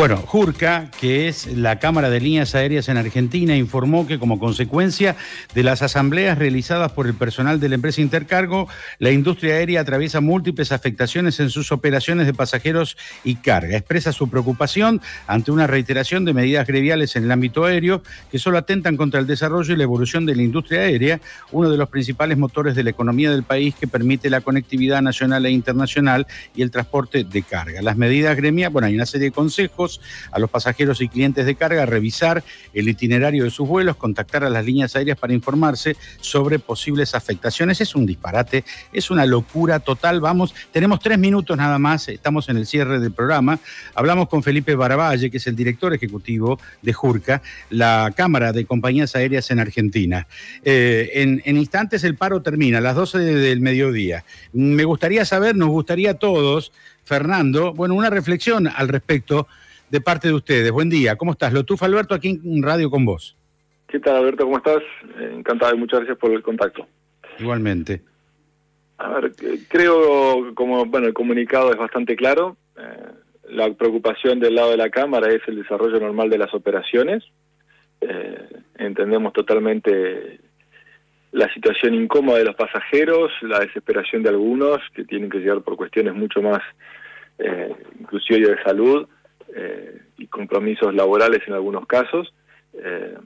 Bueno, Jurca, que es la Cámara de Líneas Aéreas en Argentina, informó que como consecuencia de las asambleas realizadas por el personal de la empresa Intercargo, la industria aérea atraviesa múltiples afectaciones en sus operaciones de pasajeros y carga. Expresa su preocupación ante una reiteración de medidas greviales en el ámbito aéreo que solo atentan contra el desarrollo y la evolución de la industria aérea, uno de los principales motores de la economía del país que permite la conectividad nacional e internacional y el transporte de carga. Las medidas gremiales, bueno, hay una serie de consejos a los pasajeros y clientes de carga revisar el itinerario de sus vuelos, contactar a las líneas aéreas para informarse sobre posibles afectaciones. Es un disparate, es una locura total. Vamos, tenemos tres minutos nada más, estamos en el cierre del programa. Hablamos con Felipe Baravalle, que es el director ejecutivo de Jurca, la Cámara de Compañías Aéreas en Argentina. Eh, en, en instantes el paro termina, a las 12 del mediodía. Me gustaría saber, nos gustaría a todos, Fernando, bueno, una reflexión al respecto de parte de ustedes. Buen día, ¿cómo estás? Lo tufa Alberto aquí en Radio con vos. ¿Qué tal Alberto? ¿Cómo estás? Eh, encantado y muchas gracias por el contacto. Igualmente. A ver, creo como bueno el comunicado es bastante claro. Eh, la preocupación del lado de la Cámara es el desarrollo normal de las operaciones. Eh, entendemos totalmente la situación incómoda de los pasajeros, la desesperación de algunos que tienen que llegar por cuestiones mucho más eh, inclusive de salud eh, compromisos laborales en algunos casos. Eh,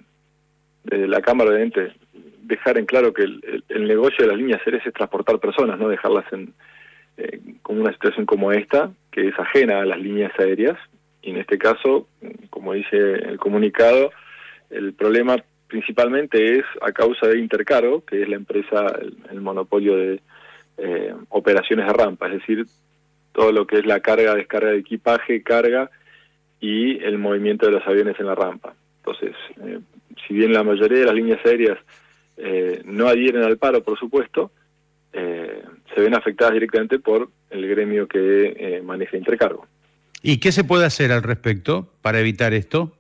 desde la Cámara, obviamente, dejar en claro que el, negocio de las líneas aéreas es transportar personas, no dejarlas en eh, con una situación como esta, que es ajena a las líneas aéreas. Y en este caso, como dice el comunicado, el problema principalmente es a causa de Intercargo, que es la empresa, el, monopolio de eh, operaciones de rampa, es decir, todo lo que es la carga, descarga de equipaje, carga y el movimiento de los aviones en la rampa. Entonces, eh, si bien la mayoría de las líneas aéreas eh, no adhieren al paro, por supuesto, eh, se ven afectadas directamente por el gremio que maneja Intercargo. ¿Y qué se puede hacer al respecto para evitar esto?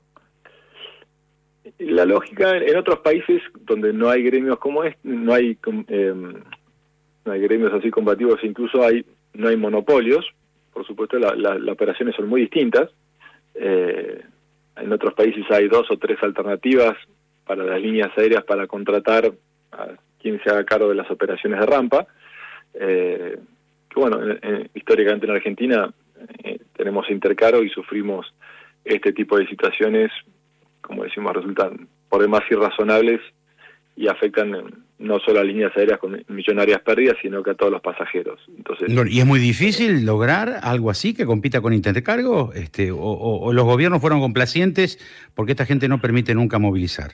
La lógica en otros países donde no hay gremios como este, no hay no hay gremios así combativos, incluso hay no hay monopolios. Por supuesto, las operaciones son muy distintas. Eh, en otros países hay dos o tres alternativas para las líneas aéreas para contratar a quien se haga cargo de las operaciones de rampa. Eh, que bueno, históricamente en Argentina eh, tenemos intercaro y sufrimos este tipo de situaciones, como decimos, resultan por demás irrazonables y afectan no solo a líneas aéreas con millonarias pérdidas, sino que a todos los pasajeros. Entonces, ¿Y es muy difícil lograr algo así que compita con Intercargo? Este, o, los gobiernos fueron complacientes porque esta gente no permite nunca movilizar?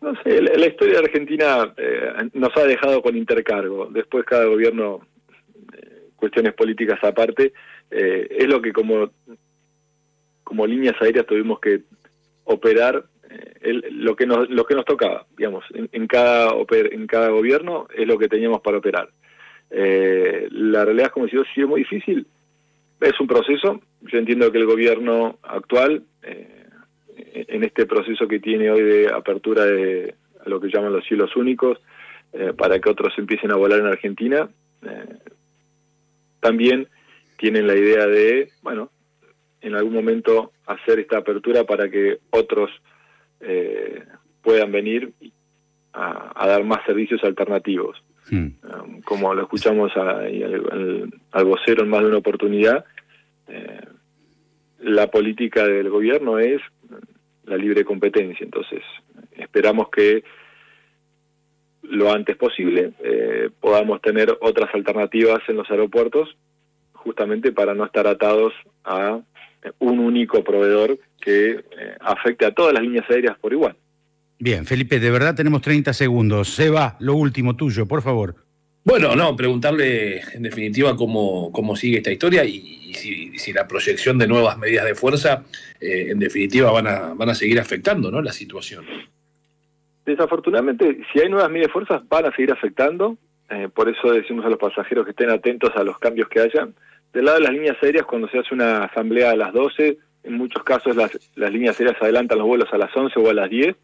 No sé, la, historia de Argentina eh, nos ha dejado con Intercargo. Después cada gobierno, eh, cuestiones políticas aparte, eh, es lo que como, como líneas aéreas tuvimos que operar lo que nos lo que nos tocaba digamos en, cada en cada gobierno es lo que teníamos para operar. Eh, la realidad como si es muy difícil. Es un proceso. Yo entiendo que el gobierno actual eh, en este proceso que tiene hoy de apertura de lo que llaman los cielos únicos eh, para que otros empiecen a volar en Argentina también tienen la idea de bueno en algún momento hacer esta apertura para que otros eh, puedan venir a, dar más servicios alternativos. Hmm. Um, como lo escuchamos al, vocero en más de una oportunidad, eh, la política del gobierno es la libre competencia. Entonces, esperamos que lo antes posible eh, podamos tener otras alternativas en los aeropuertos, justamente para no estar atados a un único proveedor que eh, afecte a todas las líneas aéreas por igual. Bien, Felipe, de verdad tenemos 30 segundos. Seba, lo último tuyo, por favor. Bueno, no, preguntarle en definitiva cómo, cómo sigue esta historia y, si, la proyección de nuevas medidas de fuerza eh, en definitiva van a, van a seguir afectando ¿no? la situación. Desafortunadamente, si hay nuevas medidas de fuerza, van a seguir afectando. Eh, por eso decimos a los pasajeros que estén atentos a los cambios que hayan. Del lado de las líneas aéreas, cuando se hace una asamblea a las 12, en muchos casos las, líneas aéreas adelantan los vuelos a las 11 o a las 10,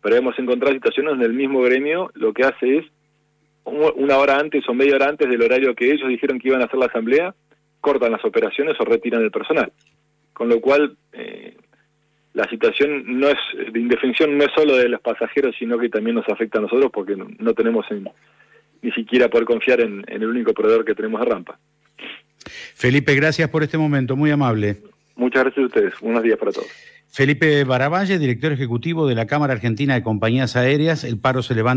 pero hemos encontrado situaciones donde el mismo gremio lo que hace es una hora antes o media hora antes del horario que ellos dijeron que iban a hacer la asamblea, cortan las operaciones o retiran el personal. con lo cual eh, la situación no es de indefensión no es solo de los pasajeros, sino que también nos afecta a nosotros porque no, tenemos ni siquiera poder confiar en, en el único proveedor que tenemos de rampa. Felipe, gracias por este momento, muy amable. Muchas gracias a ustedes. Buenos días para todos. Felipe Baravalle, director ejecutivo de la Cámara Argentina de Compañías Aéreas. El paro se levanta.